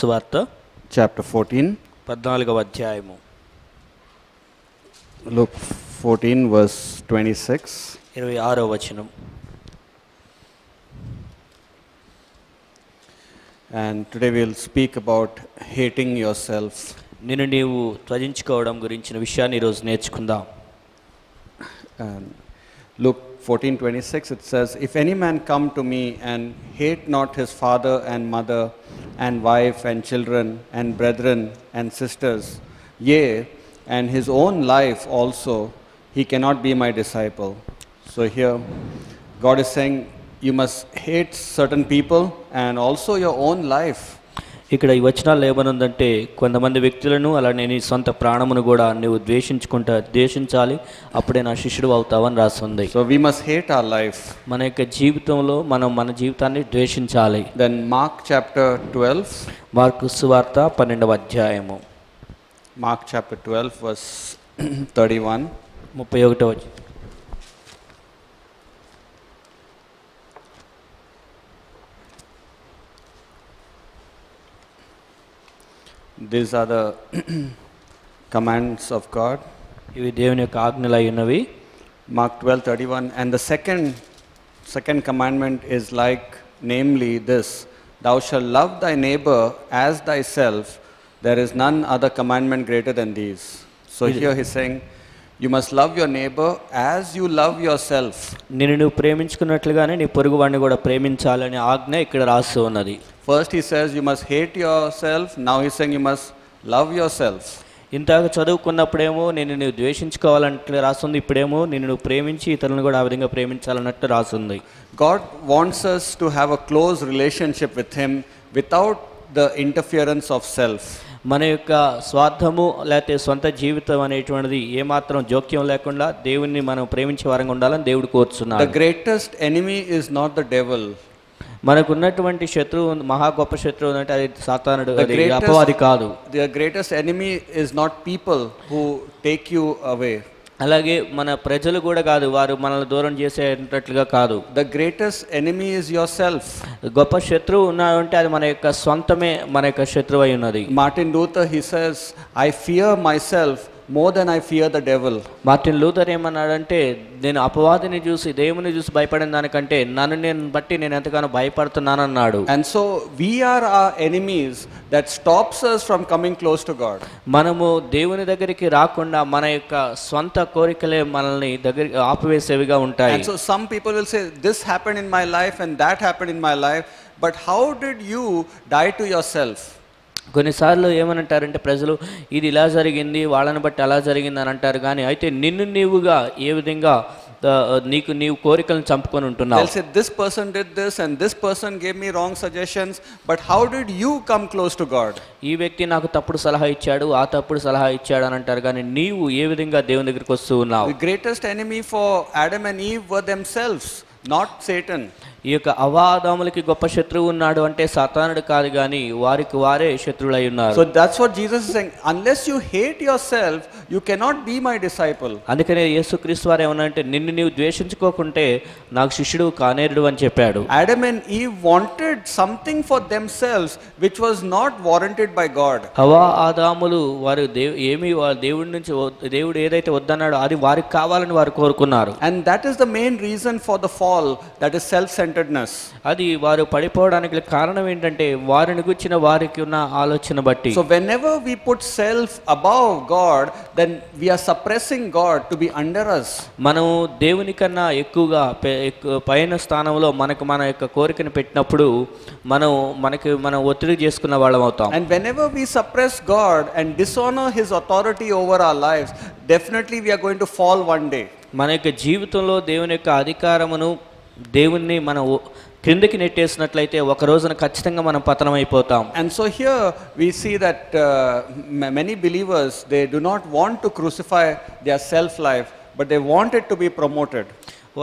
సువార్త chapter fourteen పద్నాలుగవ అధ్యాయము. Look fourteen verse twenty six ఇరవై ఆరో వచనం. And today will speak about hating yourself నేను నీవు త్వజించుకోవడం గురించిన విషయాన్ని ఈరోజు నేర్చుకుందాం. Look 14:26 it says if any man come to me and hate not his father and mother and wife and children and brethren and sisters yea and his own life also he cannot be my disciple. So here god is saying you must hate certain people and also your own life. ఇక్కడ ఈ వచనాలు ఏమనుందంటే కొంతమంది వ్యక్తులను అలానే నీ సొంత ప్రాణమును కూడా నువ్వు ద్వేషించుకుంటా ద్వేషించాలి అప్పుడే నా శిష్యుడు అవుతావని రాస్తుంది So we must hate our life. మన యొక్క జీవితంలో మనం మన జీవితాన్ని ద్వేషించాలి Then Mark chapter 12, మార్కు సువార్త పన్నెండవ అధ్యాయము Mark chapter 12, verse 31. ముప్పై ఒకటో These are the commands of God. ఇవి దేవుని యొక్క ఆజ్ఞలు అయి ఉన్నవి Mark 12, 31. And the second, second commandment is like, namely this Thou shalt love thy neighbor as thyself. There is none other commandment greater than these. So Is it- here he's saying, You must love your neighbor as you love yourself. నిన్ను నువ్వు ప్రేమించుకున్నట్లుగానే నీ పొరుగు వాడిని కూడా ప్రేమించాలనే ఆజ్ఞ ఇక్కడ రాస్తూ ఉన్నది First he says you must hate yourself now he saying you must love yourself ఇంతగా చదువుకున్నప్పుడేమో నేను నువ్వు ద్వేషించుకోవాలన్నట్టు రాస్తుంది ఇప్పుడేమో నేను నువ్వు ప్రేమించి ఇతరులను కూడా ఆ విధంగా ప్రేమించాలన్నట్టు రాస్తుంది. God wants us to have a close relationship with him without the interference of self మన యొక్క స్వార్థము లేకపోతే సొంత జీవితం అనేటువంటిది ఏమాత్రం జోక్యం లేకుండా దేవుణ్ణి మనం ప్రేమించే వారంగా ఉండాలని దేవుడు కోరుతున్నాడు the greatest enemy is not the devil మనకున్నటువంటి శత్రువు మహా గొప్ప శత్రువు అంటే అది సాతానుడు అపవాది కాదు. The greatest enemy is not people who take you away అలాగే మన ప్రజలు కూడా కాదు వారు మనల్ని దూరం చేసేటట్లుగా కాదు. The greatest enemy is yourself గొప్ప శత్రువు ఉన్నాడు అంటే అది మన యొక్క సొంతమే మన యొక్క శత్రువు అయి ఉన్నది. Martin డూత్ he says I fear myself more than I fear the devil Martin Luther ఏమన్నాడంటే నేను అపవాదిని చూసి దేవుని చూసి భయపడిన దానికంటే నన్ను నేను బట్టి నేను ఎంతగానో భయపడుతున్నాను అన్నాడు and so we are are enemies that stops us from coming close to God మనము దేవుని దగ్గరికి రాకుండా మన యొక్క సొంత కోరికలే మనల్ని దగ్గర ఆపివేసేవిగా ఉంటాయి. So some people will say this happen in my life and that happen in my life but how did you die to yourself కొన్నిసార్లు ఏమని అంటారంటే ప్రజలు ఇది ఇలా జరిగింది వాళ్ళని బట్టి అలా జరిగింది అని అంటారు. కానీ అయితే నిన్ను నీవుగా ఏ విధంగా నీకు నీవు కోరికలను చంపుకొని ఉంటున్నావు? తెలిసి this person did this and this person gave me wrong suggestions but how did you come close to God ఈ వ్యక్తి నాకు తప్పుడు సలహా ఇచ్చాడు ఆ తప్పుడు సలహా ఇచ్చాడు అని అంటారు. కానీ నీవు ఏ విధంగా దేవుని దగ్గరికి వస్తూ ఉన్నావు? Greatest enemy for Adam and Eve were them self not Satan ఈ యొక్క అవాదములకి గొప్ప శత్రువు ఉన్నాడు అంటే సాతానుడు కాదు కానీ వారికి వారే శత్రువులై ఉన్నారు. So that's what Jesus is saying unless you hate yourself you cannot be my disciple. అందుకనే యేసుక్రీస్తు వారు ఏమన్నారంటే నిన్ను నీవు ద్వేషించుకోకుంటే నాకు శిష్యుడు కానేరుడు అని చెప్పాడు Adam and Eve wanted something for themselves which was not warranted by God. హవా ఆదాములు వారు దేవు ఏమి వారు దేవుడి నుంచి వద్- దేవుడు ఏదైతే వద్దన్నాడో అది వారికి కావాలని వారు కోరుకున్నారు And that is the main reason for the fall, that is self centeredness. అది వారు పడిపోవడానికి కారణం ఏంటంటే వారిని గుచ్చిన వారికి ఉన్న ఆలోచన బట్టి So, whenever we put self above God, then we are suppressing God to be under us మనము దేవుని కన్నా ఎక్కువగా పైన స్థానంలో మనకు మన యొక్క కోరికను పెట్టినప్పుడు మనం మనకి మనం ఒత్తిడి చేసుకున్న వాళ్ళం అవుతాం. And whenever we suppress God and dishonour his authority over our life definitely we are going to fall one day మన యొక్క జీవితంలో దేవుని యొక్క అధికారమును దేవుణ్ణి మనం కిందకి నెట్టేసినట్లయితే ఒక రోజున ఖచ్చితంగా మనం పతనం అయిపోతాం. And so here we see that many believers they do not want to crucify their self life but they wanted to be promoted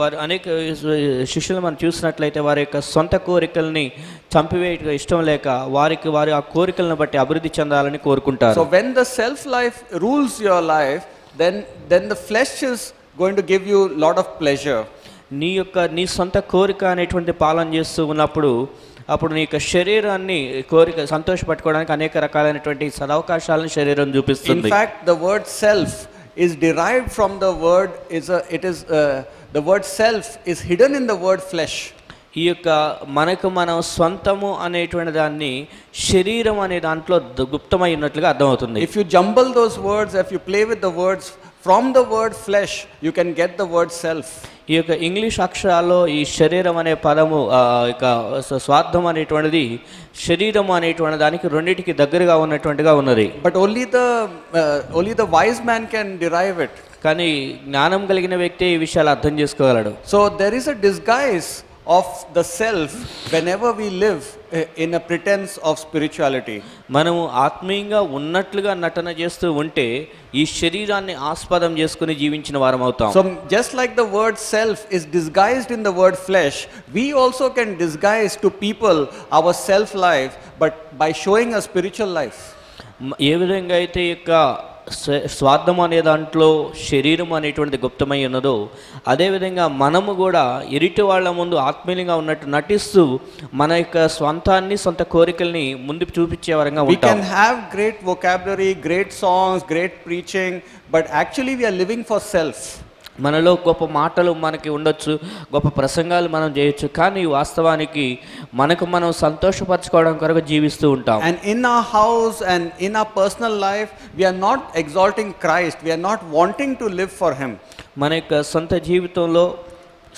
వారు అనేక శిష్యులు మనం చూసినట్లయితే వారి యొక్క సొంత కోరికల్ని చంపివేయట ఇష్టం లేక వారికి వారి ఆ కోరికలను బట్టి అభివృద్ధి చెందాలని కోరుకుంటారు. So when the self life rules your life then then the flesh is going to give you lot of pleasure నీ యొక్క నీ సొంత కోరిక అనేటువంటి పాలన చేస్తూ ఉన్నప్పుడు అప్పుడు నీ యొక్క శరీరాన్ని కోరిక సంతోషపెట్టుకోవడానికి అనేక రకాలైనటువంటి సదవకాశాలను శరీరం చూపిస్తుంది. In fact the word self is derived from the word is it is the word self is hidden in the word flesh ఈ యొక్క మనకు మనం సొంతము అనేటువంటి దాన్ని శరీరం అనే దాంట్లో గుప్తమై ఉన్నట్లుగా అర్థమవుతుంది. If you jumble those words if you play with the words from the word flesh you can get the word self ఈ యొక్క ఇంగ్లీష్ అక్షరాల్లో ఈ శరీరం అనే పదము స్వ- స్వార్థం అనేటువంటిది శరీరం అనేటువంటి దానికి రెండింటికి దగ్గరగా ఉన్నటువంటిగా ఉన్నది only the uh, only the wise man can derive it. కానీ జ్ఞానం కలిగిన వ్యక్తి ఈ విషయాలు అర్థం చేసుకోగలడు So there is a disguise of the self whenever we live uh, in a pretense of spirituality. మనము ఆత్మీయంగా ఉన్నట్లుగా నటన చేస్తూ ఉంటే ఈ శరీరాన్ని ఆస్పదం చేసుకుని జీవించిన వారం అవుతాం So just like the word self is disguised in the word flesh, we also can disguise to people our self life, but by showing a spiritual life. మ- ఏ విధంగా అయితే ఈ యొక్క స్వార్థం అనే దాంట్లో శరీరం అనేటువంటిది గుప్తమై ఉన్నదో అదేవిధంగా మనము కూడా ఎరిటి వాళ్ళ ముందు ఆత్మీయంగా ఉన్నట్టు నటిస్తూ మన యొక్క స్వంతాన్ని సొంత కోరికల్ని ముందు చూపించే వరంగా ఉంటాం have great vocabulary, great songs, great preaching, but actually we are living for self. మనలో గొప్ప మాటలు మనకి ఉండొచ్చు గొప్ప ప్రసంగాలు మనం చేయొచ్చు కానీ వాస్తవానికి మనకు మనం సంతోషపరచుకోవడం కొరకు జీవిస్తూ ఉంటాం. And in a house and in a personal life we are not exalting Christ we are not wanting to live for him మన యొక్క సొంత జీవితంలో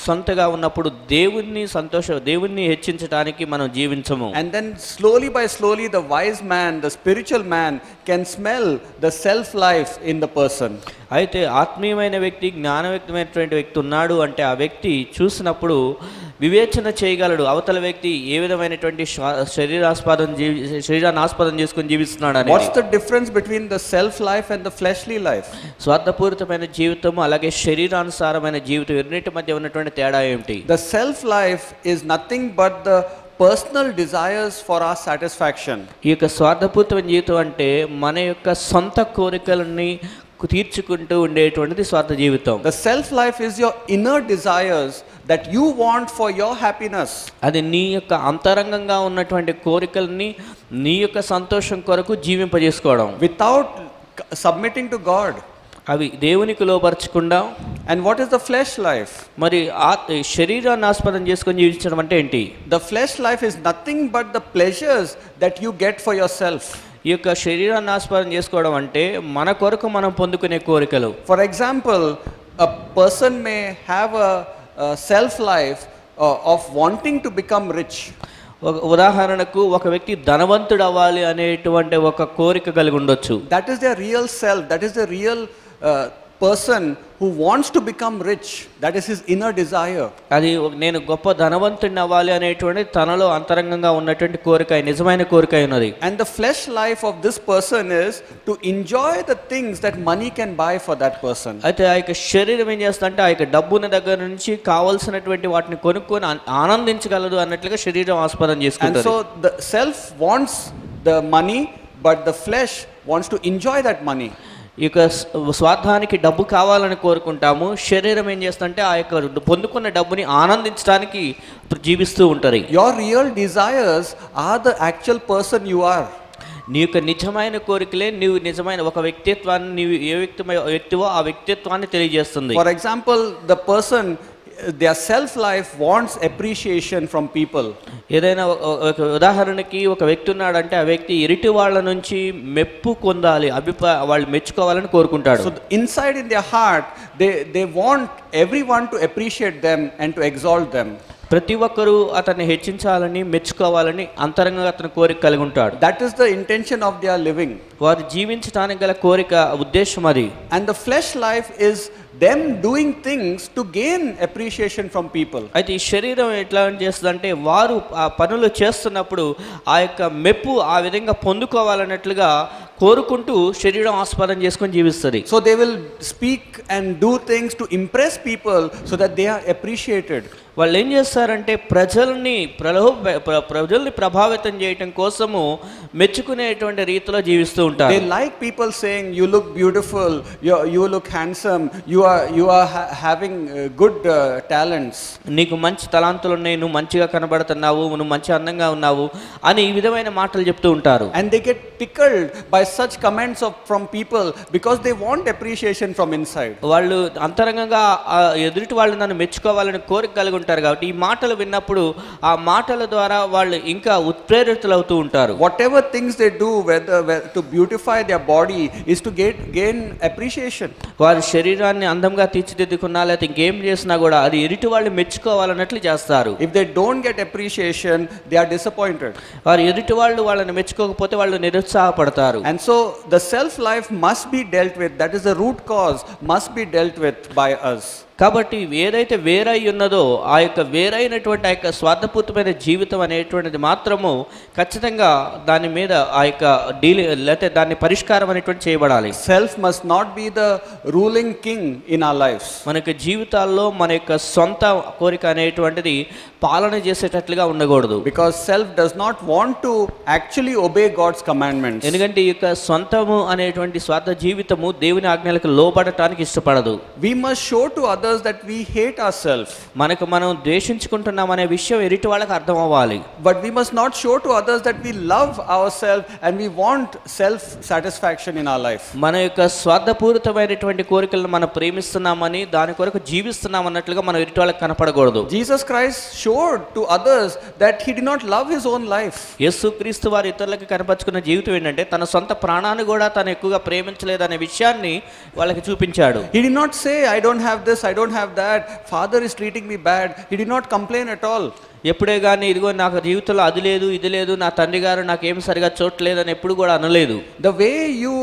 సొంతగా ఉన్నప్పుడు దేవుణ్ణి సంతోష దేవుణ్ణి హెచ్చించడానికి మనం జీవించము And then slowly by slowly, the wise man, the spiritual man, can smell the self life in the person. అయితే ఆత్మీయమైన వ్యక్తి జ్ఞానవ్యక్తమైనటువంటి వ్యక్తి ఉన్నాడు అంటే ఆ వ్యక్తి చూసినప్పుడు వివేచన చేయగలడు అవతల వ్యక్తి ఏ విధమైనటువంటి శరీరాస్పదం జీవి శరీరాన్ని ఆస్పదం చేసుకుని జీవిస్తున్నాడు అనేది the difference between the self life and the fleshly life? స్వార్థపూరితమైన జీవితము అలాగే శరీరానుసారమైన జీవితం రెండింటి మధ్య ఉన్నటువంటి తేడా ఏమిటి The self life is nothing but the personal desires for our satisfaction. ఈ యొక్క స్వార్థపూరితమైన జీవితం అంటే మన యొక్క సొంత కోరికలని తీర్చుకుంటూ ఉండేటువంటిది స్వార్థ జీవితం The self life is your inner desires that you want for your happiness అది నీ యొక్క అంతరంగంగా ఉన్నటువంటి కోరికల్ని నీ యొక్క సంతోషం కొరకు జీవింపజేసుకోవడం. వితౌట్ సబ్మిటింగ్ టు గాడ్ అవి దేవునికి లోపరచకుండా and what is the flesh life మరి ఆ శరీరాన్ని ఆస్పదం చేసుకొని జీవించడం అంటే ఏంటి? The flesh life is nothing but the pleasures that you get for your self ఈ యొక్క శరీరాన్ని ఆస్పదం చేసుకోవడం అంటే మన కొరకు మనం పొందుకునే కోరికలు. For example a person may have a self life of wanting to become rich ఉదాహరణకు ఒక వ్యక్తి ధనవంతుడు అవ్వాలి అనేటువంటి ఒక కోరిక కలిగి ఉండొచ్చు. That is the real self that is the real person who wants to become rich. That is his inner desire. అది నేను గొప్ప ధనవంతుడిని అవ్వాలి అనేటువంటి తనలో అంతరంగంగా ఉన్నటువంటి కోరిక నిజమైన కోరిక ఉన్నది And the flesh life of this person is to enjoy the things that money can buy for that person. అయితే ఆ యొక్క శరీరం ఏం చేస్తుందంటే ఆ యొక్క డబ్బున దగ్గర నుంచి కావలసినటువంటి వాటిని కొనుక్కొని ఆన్- ఆనందించగలదు అన్నట్లుగా శరీరం ఆస్పదం And చేసుకుంటుంది so the self wants the money, but the flesh wants to enjoy that money. ఈ యొక్క స్వ- స్వార్థానికి డబ్బు కావాలని కోరుకుంటాము. శరీరం ఏం చేస్తుందంటే ఆ యొక్క పొందుకున్న డబ్బుని ఆనందించడానికి జీవిస్తూ ఉంటుంది Your real desires are the actual person you are. నీ యొక్క నిజమైన కోరికలే నీవు నిజమైన ఒక వ్యక్తిత్వాన్ని నీవు ఏ వ్యక్తి వ్యక్తివో ఆ వ్యక్తిత్వాన్ని తెలియజేస్తుంది. For example, the person, their self life wants appreciation from people. ఏదైనా ఒక- ఉదాహరణకి ఒక వ్యక్తి ఉన్నాడంటే ఆ వ్యక్తి ఎరిటి వాళ్ళ నుంచి మెప్పు పొందాలి అభిప్రాయ వాళ్ళు మెచ్చుకోవాలని కోరుకుంటాడు So inside in their heart, they, they want everyone to appreciate them and to exalt them. ప్రతి ఒక్కరూ అతన్ని హెచ్చించాలని మెచ్చుకోవాలని అంతరంగంగా అతని కోరిక కలిగి ఉంటాడు That is the intention of their living. వారు జీవించడానికి గల కోరిక ఉద్దేశం అది And the flesh life is them doing things to gain appreciation from people అయితే ఈ శరీరం ఎట్లా చేస్తుంది అంటే వారు ఆ పనులు చేస్తున్నప్పుడు ఆ యొక్క మెప్పు ఆ విధంగా పొందుకోవాలన్నట్లుగా కోరుకుంటూ శరీరం ఆస్పదం చేసుకొని జీవిస్తుంది. So they will speak and do things to impress people so that they are appreciated వాళ్ళు ఏం చేస్తారంటే ప్రజల్ని ప్రలో ప్రజల్ని ప్రభావితం చేయటం కోసము మెచ్చుకునేటువంటి రీతిలో జీవిస్తూ ఉంటారు. They like people saying you look beautiful you look handsome you are you are having good talents నీకు మంచి తలాంతులు ఉన్నాయి. నువ్వు మంచిగా కనబడుతున్నావు. నువ్వు మంచి అందంగా ఉన్నావు. అని ఈ విధమైన మాటలు చెప్తూ ఉంటారు. And they get tickled by such comments of from people because they want appreciation from inside వాళ్ళు అంతరంగంగా ఎదుటి వాళ్ళు నన్ను మెచ్చుకోవాలని కోరిక కలిగి ఉంటారు కాబట్టి ఈ మాటలు విన్నప్పుడు ఆ మాటల ద్వారా వాళ్ళు ఇంకా ఉత్ప్రేరితులు అవుతూ ఉంటారు whatever things they do to beautify their body is to get gain appreciation వారి శరీరాన్ని అందంగా తీర్చిదిద్దుకున్నా లేకపోతే ఇంకేం చేసినా కూడా అది ఎరిటి వాళ్ళు మెచ్చుకోవాలన్నట్లు చేస్తారు. If they don't get appreciation they are disappointed వారి ఎదుటి వాళ్ళు వాళ్ళని మెచ్చుకోకపోతే వాళ్ళు నిరుత్సాహపడతారు. And so the self life must be dealt with that is the root cause must be dealt with by us కాబట్టి ఏదైతే వేరై ఉన్నదో ఆ యొక్క వేరైనటువంటి ఆ యొక్క స్వార్థపూరితమైన జీవితం అనేటువంటిది మాత్రము ఖచ్చితంగా దాని మీద ఆ యొక్క డీలి లేకపోతే దాన్ని పరిష్కారం అనేటువంటి చేయబడాలి Self must not be the ruling king in our lives. మన యొక్క జీవితాల్లో మన యొక్క సొంత కోరిక అనేటువంటిది పాలన చేసేటట్లుగా ఉండకూడదు Because self does not want to actually obey God's commandments. ఎందుకంటే ఈ యొక్క సొంతము అనేటువంటి స్వార్థ జీవితము దేవుని ఆజ్ఞలకు లోబడటానికి ఇష్టపడదు We must show to others that we hate ourselves. మనకు మనం ద్వేషించుకుంటున్నాం అనే విషయం ఎరిటి వాళ్ళకి అర్థం అవ్వాలి But we must not show to others that we love ourselves and we want self satisfaction in our life. మన యొక్క స్వార్థపూరితమైనటువంటి కోరికలను మనం ప్రేమిస్తున్నామని దాని కొరకు జీవిస్తున్నాం అన్నట్లుగా మనం ఎదుటి వాళ్ళకి కనపడకూడదు Jesus Christ showed to others that he did not love his own life. యేసుక్రీస్తు వారి ఇతరులకు కనపరుచుకున్న జీవితం ఏంటంటే తన సొంత ప్రాణాన్ని కూడా తను ఎక్కువగా ప్రేమించలేదనే విషయాన్ని వాళ్ళకి చూపించాడు He did not say, I don't have this, I don't have that, Father is treating me bad. He did not complain at all. ఎప్పుడే కానీ ఇదిగో నాకు జీవితంలో అది లేదు ఇది లేదు నా తండ్రి గారు ఏం సరిగా చోటు అని ఎప్పుడు కూడా అనలేదు. The way you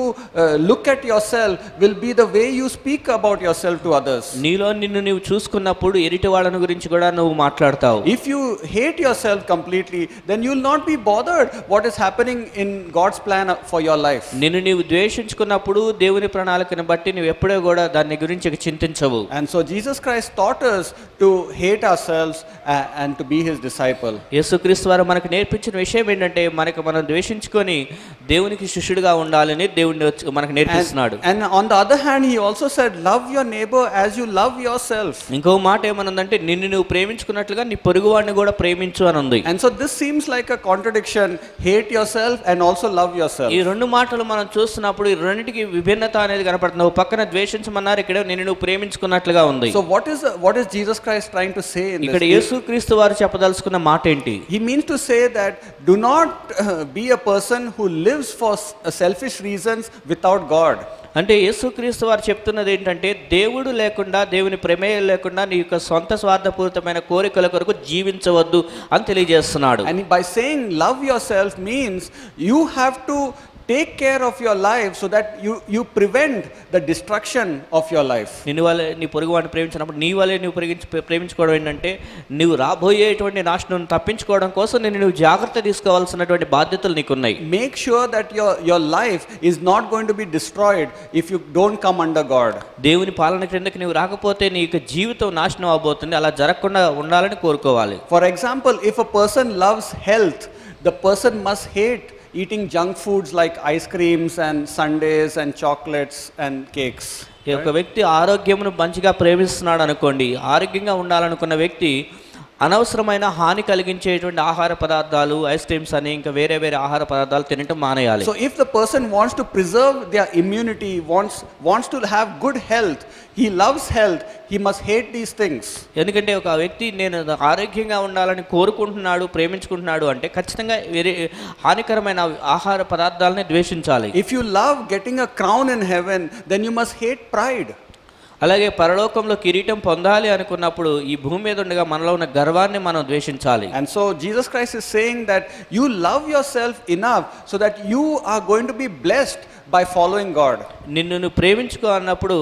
look at your self will be the way you speak about your self to others నీలో నిన్ను నువ్వు చూసుకున్నప్పుడు ఎరిటి వాళ్ళని గురించి కూడా నువ్వు మాట్లాడతావు. If you hate your self completely then you not be bothered what is happening in God's plan for your life నిన్ను నువ్వు ద్వేషించుకున్నప్పుడు దేవుని ప్రణాళికను బట్టి నువ్వు ఎప్పుడే కూడా దాన్ని గురించి చింతించవు. And so Jesus Christ taught to hate our self and to be his disciple. యేసుక్రీస్తు వారు మనకు నేర్పించిన విషయం ఏంటంటే మనకు మనం ద్వేషించుకొని దేవునికి శిష్యుడిగా ఉండాలని దేవుడిని మనకు నేర్పిస్తున్నాడు And, and on the other hand, he also said, Love your neighbor as you love yourself. ఇంకో మాట ఏమనుందంటే నిన్ను నువ్వు ప్రేమించుకున్నట్లుగా నీ పొరుగువాడిని కూడా ప్రేమించు అని ఉంది And so this seems like a contradiction hate yourself and also love yourself. ఈ రెండు మాటలు మనం చూస్తున్నప్పుడు ఈ రెండింటికి విభిన్నత అనేది కనపడుతుంది ఒక పక్కన ద్వేషించమన్నారు ఇక్కడ నిన్ను నువ్వు ప్రేమించుకున్నట్లుగా ఉంది what is, what is Jesus Christ trying to say in ఇక్కడ? యేసుక్రీస్తు వారు చెప్పదలుచుకున్న మాట ఏంటి he means to say that do not be a person who lives for selfish reasons without God అంటే యేసుక్రీస్తు వారు చెప్తున్నది ఏంటంటే దేవుడు లేకుండా దేవుని ప్రమేయం లేకుండా నీ యొక్క సొంత స్వార్థపూరితమైన కోరికల కొరకు జీవించవద్దు అని తెలియజేస్తున్నాడు. And by saying love your self means you have to take care of your life so that you, you prevent the destruction of your life. నిన్ను వల్లే నీ పొరుగు వాడిని ప్రేమించినప్పుడు నీ వల్లే నువ్వు ప్రేమించి ప్రేమించుకోవడం ఏంటంటే నువ్వు రాబోయేటువంటి నాశనం తప్పించుకోవడం కోసం నేను నువ్వు జాగ్రత్త తీసుకోవాల్సినటువంటి బాధ్యతలు నీకున్నాయి Make sure that your, your life is not going to be destroyed if you don't come under God. దేవుని పాలన క్రిందకి నువ్వు రాకపోతే నీ యొక్క జీవితం నాశనం అవబోతుంది అలా జరగకుండా ఉండాలని కోరుకోవాలి For example, if a person loves health, the person must hate eating junk foods like ice creams and sundaes and chocolates and cakes. ఈ యొక్క వ్యక్తి ఆరోగ్యమును మంచిగా ప్రేమిస్తున్నాడు అనుకోండి ఆరోగ్యంగా ఉండాలనుకున్న వ్యక్తి అనవసరమైన హాని కలిగించేటువంటి ఆహార పదార్థాలు ఐస్ క్రీమ్స్ అని ఇంకా వేరే వేరే ఆహార పదార్థాలు తినటం మానేయాలి. So if the person wants to preserve the immunity wants wants to have good health he loves health he must hate these things ఎందుకంటే ఒక వ్యక్తి నేను ఆరోగ్యంగా ఉండాలని కోరుకుంటున్నాడు ప్రేమించుకుంటున్నాడు అంటే ఖచ్చితంగా వేరే హానికరమైన ఆహార పదార్థాలని ద్వేషించాలి. If you love getting a crown in heaven then you must hate pride అలాగే పరలోకంలో కిరీటం పొందాలి అనుకున్నప్పుడు ఈ భూమి మీద ఉండగా మనలో ఉన్న గర్వాన్ని మనం ద్వేషించాలి And so Jesus Christ is saying that you love yourself enough so that you are going to be blessed by following God. నిన్ను నువ్వు ప్రేమించుకో అన్నప్పుడు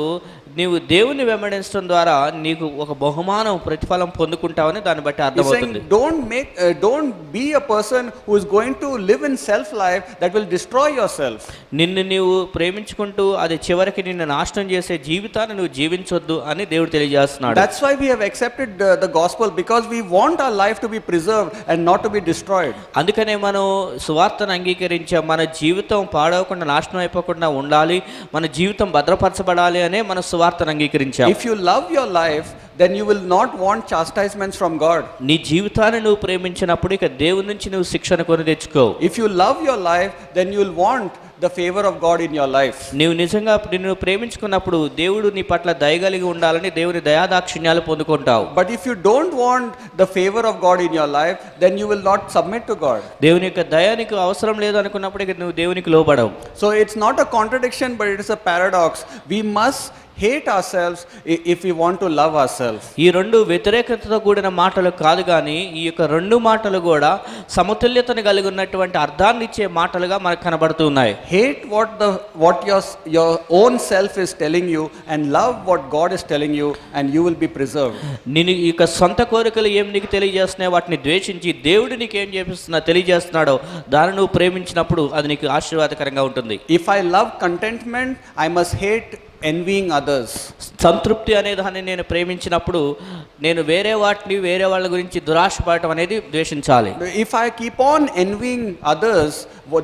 నీవు దేవుని వెంబడించడం ద్వారా నీకు ఒక బహుమానం ప్రతిఫలం పొందుకుంటావని దాన్ని బట్టి అర్థం అర్థమవుతుంది. Don't make don't be a person who is going to live in self life that will destroy your self నిన్ను నీవు ప్రేమించుకుంటూ అది చివరికి నిన్ను నాశనం చేసే జీవితాన్ని నువ్వు జీవించొద్దు అని దేవుడు తెలియజేస్తున్నాడు. That's why we have accepted the gospel because we want our life to be preserve and not to be destroyed అందుకనే మనం సువార్తను అంగీకరించే మన జీవితం పాడవకుండా నాశనం అయిపోకుండా ఉండాలి మన జీవితం భద్రపరచబడాలి అనే మన వార్తను అంగీకరించావు. If you love your life then you will not want chastisements from God నీ జీవితాన్ని నువ్వు ప్రేమించినప్పుడు ఇక దేవుడి నుంచి నువ్వు శిక్షణ కొని తెచ్చుకో if you love your life then you will want the favour of God in your life నువ్వు నిజంగా నిన్ను ప్రేమించుకున్నప్పుడు దేవుడు నీ పట్ల దయ కలిగి ఉండాలని దేవుని దయాదాక్షిణ్యాలు పొందుకుంటావు. But if you don't want the favour of God in your life then you will not submit to God దేవుని యొక్క దయానికి అవసరం లేదు అనుకున్నప్పుడు ఇక నువ్వు దేవునికి లోపడవు so it's not a contradiction but it's a paradox we must hate our selves if you want to love our self ఈ రెండు వ్యతిరేకతతో కూడిన మాటలు కాదు కానీ ఈ యొక్క రెండు మాటలు కూడా సమతుల్యతను కలిగి ఉన్నటువంటి అర్థాన్ని ఇచ్చే మాటలుగా మనకు కనబడుతున్నాయి hate what the what your your own self is telling you and love what God is telling you and you will be preserve నేను ఈ యొక్క సొంత కోరికలు ఏం నీకు తెలియజేస్తున్నాయి వాటిని ద్వేషించి దేవుడు నీకు ఏం చేపిస్తున్నా తెలియజేస్తున్నాడో దాన్ని నువ్వు ప్రేమించినప్పుడు అది నీకు ఆశీర్వాదకరంగా ఉంటుంది. If I love contentment I must hate envying others. సంతృప్తి అనే దాన్ని నేను ప్రేమించినప్పుడు నేను వేరే వాటిని వేరే వాళ్ళ గురించి దురాశపడటం అనేది ద్వేషించాలి If I keep on envying others,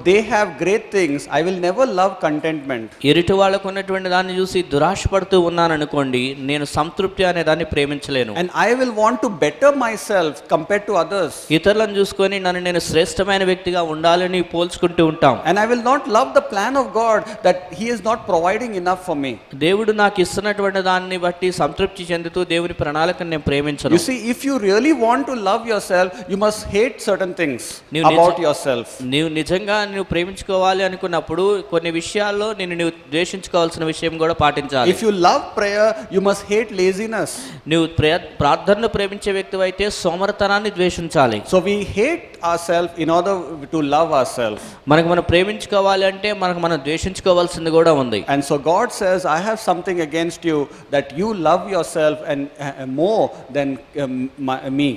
they have great things I will never love contentment ఇరుటి వాళ్ళకు ఉన్నటువంటి దాన్ని చూసి దురాశ పడుతూ ఉన్నాను అనుకోండి నేను సంతృప్తి అనే దాన్ని ప్రేమించలేను. And I will want to better my self compare to others ఇతరులను చూసుకొని నన్ను నేను శ్రేష్టమైన వ్యక్తిగా ఉండాలని పోల్చుకుంటూ ఉంటాం. And I will not love the plan of God that he is not providing enough for me దేవుడు నాకు ఇస్తున్నటువంటి దాన్ని బట్టి సంతృప్తి చెందుతూ దేవుని ప్రణాళికను నేను ప్రేమించను. You see if you really want to love your self you must hate certain things about your self నీవు నిజంగా ఎదుటివాడిగా నువ్వు ప్రేమించుకోవాలి అనుకున్నప్పుడు కొన్ని విషయాల్లో నేను నువ్వు ద్వేషించుకోవాల్సిన విషయం కూడా పాటించాలి. If you love prayer you must hate laziness నువ్వు ప్రార్థనను ప్రేమించే వ్యక్తి అయితే సోమరతనాన్ని ద్వేషించాలి. So we hate our self in order to love our self మనకు మనం ప్రేమించుకోవాలి అంటే మనకు మనం ద్వేషించుకోవాల్సింది కూడా ఉంది. And so God says I have something against you that you love your self and more than me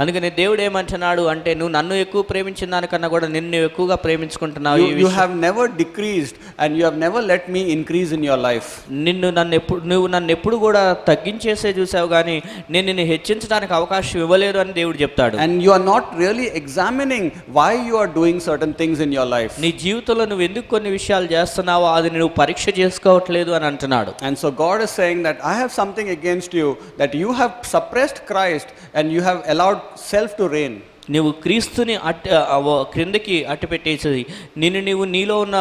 అందుకని దేవుడు ఏమంటున్నాడు అంటే నువ్వు నన్ను ఎక్కువ ప్రేమించిన దానికన్నా కూడా నిన్ను ఎక్కువగా ప్రేమించుకుంటున్నావు you have never decreased and you have never let me increase in your life నిన్ను నన్ను ఎప్పుడు నువ్వు నన్ను ఎప్పుడు కూడా తగ్గించేసే చూసావు కానీ నేను నిన్ను హెచ్చించడానికి అవకాశం ఇవ్వలేదు అని దేవుడు చెప్తాడు. And you are not really examining why you are doing certain things in your life నీ జీవితంలో నువ్వు ఎందుకు కొన్ని విషయాలు చేస్తున్నావు అది నువ్వు పరీక్ష చేసుకోవట్లేదు అని అంటున్నాడు. And so God is saying that I have something against you that you have suppressed Christ and you have allowed self to reign. నువ్వు క్రీస్తుని అట్ క్రిందకి అట్టు పెట్టేసి నిన్ను నీవు నీలో ఉన్న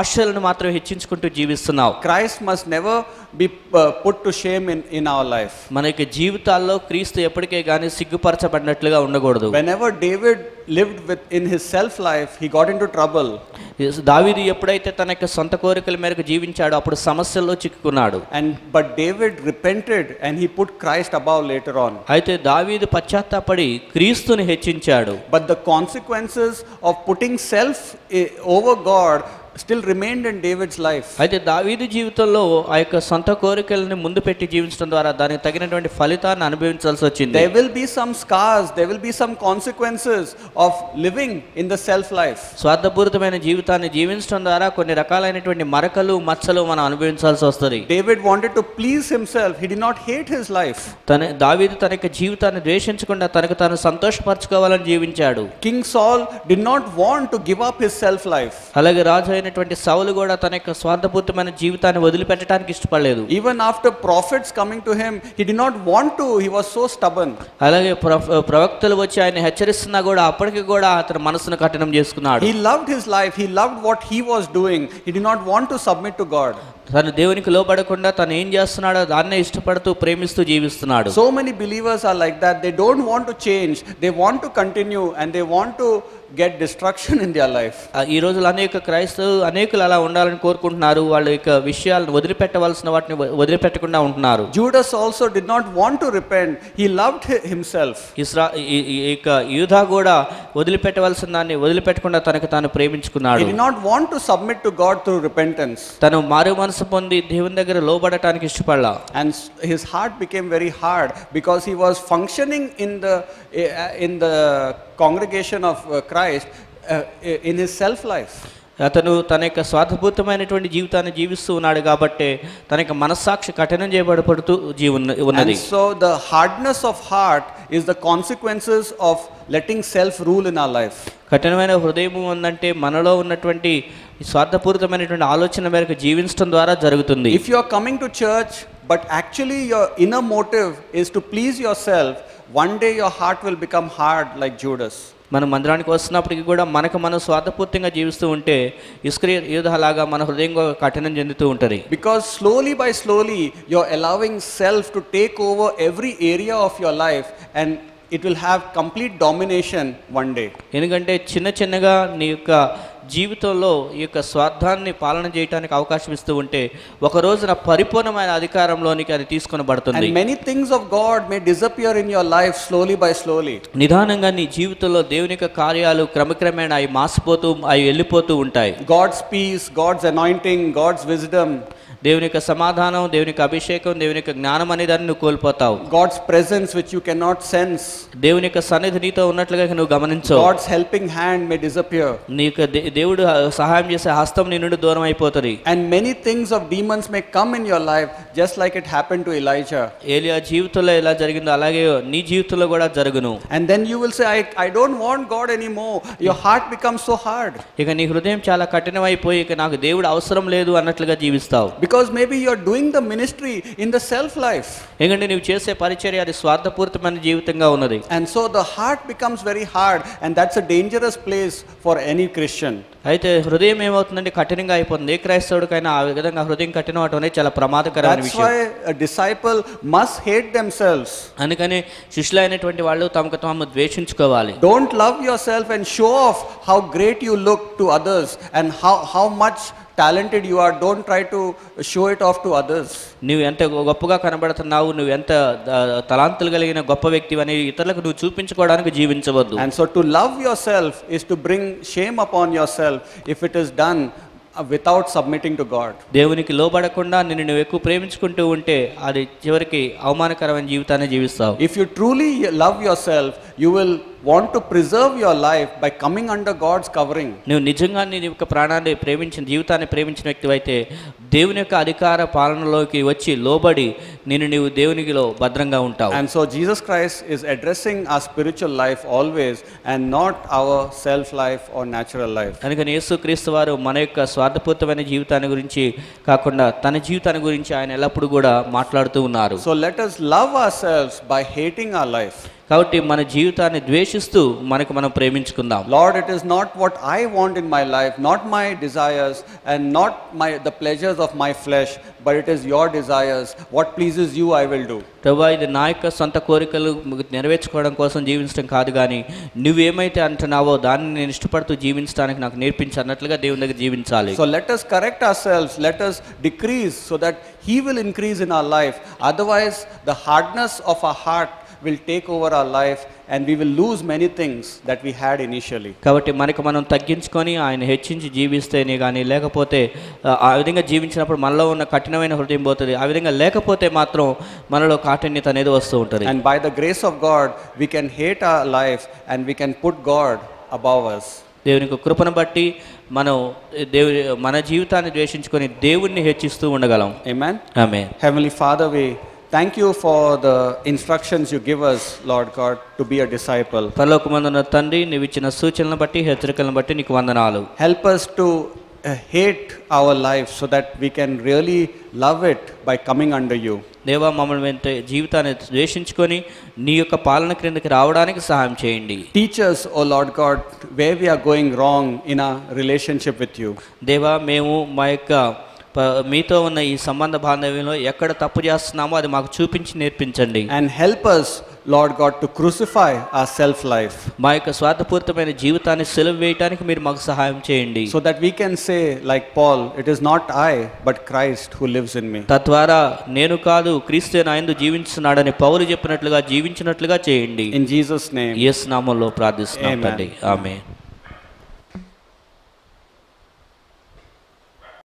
ఆశలను మాత్రం హెచ్చించుకుంటూ జీవిస్తున్నావు Christ must never be uh, put to shame in, in our life. మన యొక్క జీవితాల్లో క్రీస్తు ఎప్పటికే కానీ సిగ్గుపరచబడినట్లుగా ఉండకూడదు Whenever David lived with in his self life, he got into trouble. దావీదు ఎప్పుడైతే తన యొక్క సొంత కోరికల మేరకు జీవించాడో అప్పుడు సమస్యల్లో చిక్కుకున్నాడు And but David repented and he put Christ above later on. అయితే దావీదు పశ్చాత్తాపడి క్రీస్తుని హెచ్చించాడు But the consequences of putting self eh, over still remind in David's life అయితే దావీదు జీవితంలో ఆ యొక్క సొంత కోరికలను ముందు పెట్టి జీవించడం ద్వారా దానికి తగినటువంటి ఫలితాన్ని అనుభవించాల్సి వచ్చింది. They will be some scars they will be some consequences of living in the self life స్వార్థపూరితమైన జీవితాన్ని జీవించడం ద్వారా కొన్ని రకాలైనటువంటి మరకలు మచ్చలు మనం అనుభవించాల్సి వస్తుంది. David wanted to please himself he did not hate his life తన దావీదు తన యొక్క జీవితాన్ని ద్వేషించకుండా తనకు తాను సంతోషపరచుకోవాలని జీవించాడు. King Saul did not want to give up his self life అలాగే రాజు అయిన ఉన్నటువంటి సౌలు కూడా తన యొక్క స్వార్థపూర్తమైన జీవితాన్ని వదిలిపెట్టడానికి ఇష్టపడలేదు. Even after prophets coming to him he did not want to he was so stubborn అలాగే ప్రవక్తలు వచ్చి ఆయన హెచ్చరిస్తున్నా కూడా అప్పటికి కూడా అతని మనసును కఠినం చేసుకున్నాడు. He loved his life he loved what he was doing he did not want to submit to God తన దేవునికి లోపడకుండా తను ఏం చేస్తున్నాడో దాన్నే ఇష్టపడుతూ ప్రేమిస్తూ జీవిస్తున్నాడు. So many believers are like that they don't want change they want continue and they want get distraction in their life ఈ రోజులు అనేక క్రైస్తవులు అనేకులు అలా ఉండాలని కోరుకుంటున్నారు. వాళ్ళ యొక్క విషయాలను వదిలిపెట్టవలసిన వాటిని వదిలిపెట్టకుండా ఉంటున్నారు. Judas also did not want to repent he loved himself ఇస్రా ఈ యూధ కూడా వదిలిపెట్టవలసిన దాన్ని వదిలిపెట్టకుండా తనకు తాను ప్రేమించుకున్నాడు. Did not want to submit to God through repentance తను మారు మనసు పొంది దేవుని దగ్గర లోబడటానికి ఇష్టపడలా. And his heart became very hard because he was functioning in the in the congregation of Christ in his self life అతను తన యొక్క స్వార్థభూతమైనటువంటి జీవితాన్ని జీవిస్తూ ఉన్నాడు కాబట్టి తన యొక్క మనస్సాక్షి కఠినం చేయబడబడుతూ జీవి ఉన్నది. So the hardness of heart is the consequences of letting self rule in a life కఠినమైన హృదయం ఉందంటే మనలో ఉన్నటువంటి స్వార్థపూరితమైనటువంటి ఆలోచన మేరకు జీవించడం ద్వారా జరుగుతుంది. If you are coming to church but actually your inner motive is to please your self one day your heart will become hard like Judas మనం మందిరానికి వస్తున్నప్పటికీ కూడా మనకు మనం స్వార్థపూర్తిగా జీవిస్తూ ఉంటే ఇస్క్రీ యూధ లాగా మన హృదయం కఠినం చెందుతూ ఉంటుంది. Because slowly by slowly your allowing self to take over every area of your life and it will have complete domination one day ఎందుకంటే చిన్న చిన్నగా నీ యొక్క జీవితంలో ఈ యొక్క స్వార్థాన్ని పాలన చేయడానికి అవకాశం ఇస్తూ ఉంటే ఒక రోజున పరిపూర్ణమైన అధికారంలోనికి అది తీసుకొని పడుతుంది many things of God may disappear in your life slowly by slowly. నిదానంగా నీ జీవితంలో దేవుని యొక్క కార్యాలు క్రమక్రమేణా అవి మాసిపోతూ అవి వెళ్ళిపోతూ ఉంటాయి. God's peace, God's anointing, God's wisdom, దేవుని యొక్క సమాధానం దేవుని యొక్క అభిషేకం దేవుని యొక్క జ్ఞానం అనే దాన్ని నువ్వు కోల్పోతావు. God's presence which you cannot sense, దేవుని యొక్క సన్నిధి నీతో ఉన్నట్లుగా నువ్వు గమనించవు. God's helping hand may disappear. నీ యొక్క దేవుడు సహాయం చేసే హస్తం నీ నుండి దూరం అయిపోతుంది. And many things of demons may come in your life just like it happen to Elijah ఏలియా జీవితంలో ఎలా జరిగిందో అలాగే నీ జీవితంలో కూడా జరుగును. And then you will say I I don't want God any more your heart become so hard ఇక నీ హృదయం చాలా కఠినమైపోయి ఇక నాకు దేవుడు అవసరం లేదు అన్నట్లుగా జీవిస్తావు. Because maybe you doing the ministry in the self life ఎందుకంటే నీవు చేసే పరిచర్య అది స్వార్థపూరితమైన జీవితంగా ఉన్నది. And so the heart becomes very hard and that's a dangerous place for any Christian అయితే హృదయం ఏమవుతుందంటే కఠినంగా అయిపోతుంది. ఏ క్రైస్తవుడికైనా ఆ విధంగా హృదయం కఠిన అనేది చాలా ప్రమాదకరమైన విషయం. డిసైపుల్ మస్ హేట్ దెమ్ అందుకని శిష్యులు అయినటువంటి వాళ్ళు తమకు తాము ద్వేషించుకోవాలి. Don't love your self and show off how great you look to others and how how much talented you are don't try to show it off to others నువ్వు ఎంత గొప్పగా కనబడుతున్నావు నువ్వు ఎంత తలాంతులు కలిగిన గొప్ప వ్యక్తి అని ఇతరులకు నువ్వు చూపించుకోవడానికి జీవించవద్దు. And so to love your self is to bring shame upon your self if it is done without submitting to God దేవునికి లోబడకుండా నిన్ను నువ్వు ఎక్కువ ప్రేమించుకుంటూ ఉంటే అది చివరికి అవమానకరమైన జీవితాన్ని జీవిస్తావు. If you truly love your self you will want to preserve your life by coming under God's covering నువ్వు నిజంగా నీ యొక్క ప్రాణాన్ని ప్రేమించిన జీవితాన్ని ప్రేమించిన వ్యక్తి అయితే దేవుని యొక్క అధికార పాలనలోకి వచ్చి లోబడి నేను నీవు దేవునికిలో భద్రంగా ఉంటావు. And so Jesus Christ is addressing a spiritual life always and not our self life or natural life కనుక నేసు క్రీస్తు వారు మన యొక్క స్వార్థపూర్తమైన జీవితాన్ని గురించి కాకుండా తన జీవితాన్ని గురించి ఆయన ఎల్లప్పుడూ కూడా మాట్లాడుతూ ఉన్నారు. So let us love our self by hating our life కాబట్టి మన జీవితాన్ని ద్వేషిస్తూ మనకు మనం ప్రేమించుకుందాం. Lord it is not what I want in my life not my desires and not my the pleasures of my flesh but it is your desires what pleases you I will do ప్రభా ఇది నా యొక్క సొంత కోరికలు నెరవేర్చుకోవడం కోసం జీవించడం కాదు కానీ నువ్వేమైతే అంటున్నావో దాన్ని నేను ఇష్టపడుతూ జీవించడానికి నాకు నేర్పించన్నట్లుగా దేవుని దగ్గర జీవించాలి. So let us correct our self let us decrease so that he will increase in our life otherwise the hardness of a heart will take over our life and we will lose many things that we had initially. కాబట్టి మనకు మనం తగ్గించుకొని ఆయన హెచ్చించి జీవిస్తేనే కానీ లేకపోతే ఆ, విధంగా జీవించినప్పుడు మనలో ఉన్న కఠినమైన హృదయం పోతుంది ఆ విధంగా లేకపోతే మాత్రం మనలో కాఠిన్యత అనేది వస్తూ ఉంటుంది And by the grace of God, we can hate our life and we can put God above us. దేవుని యొక్క కృపను బట్టి మనం దేవుని మన జీవితాన్ని ద్వేషించుకొని దేవుణ్ణి హెచ్చిస్తూ ఉండగలం Amen. ఆమె Heavenly Father, we thank you for the instructions you give us Lord God to be a disciple పరలోక మందున్న తండ్రి నువ్వు ఇచ్చిన సూచనలను బట్టి హెచ్చరికలను బట్టి నీకు వందనాలు. Help us to hate our life so that we can really love it by coming under you దేవా మమ్మల్ని వెంట జీవితాన్ని ద్వేషించుకొని నీ యొక్క పాలన క్రిందకి రావడానికి సహాయం చేయండి. Teach us O Lord God way we are going wrong in a relationship with you దేవా మేము మా యొక్క మీతో ఉన్న ఈ సంబంధ బాంధవ్యంలో ఎక్కడ తప్పు చేస్తున్నామో అది మాకు చూపించి నేర్పించండి And help us, Lord God, to crucify our self life మా యొక్క స్వార్థపూరితమైన జీవితాన్ని సెలవు వేయటానికి మీరు మాకు సహాయం చేయండి so that we can say, like Paul, it is not I, but Christ who lives in me. తద్వారా నేను కాదు క్రీస్తు నాయందు జీవించున్నాడని పౌలు చెప్పినట్లుగా జీవించినట్లుగా చేయండి In Jesus' name. యేసు నామంలో ప్రార్థిస్తున్నాం. తండ్రి ఆమె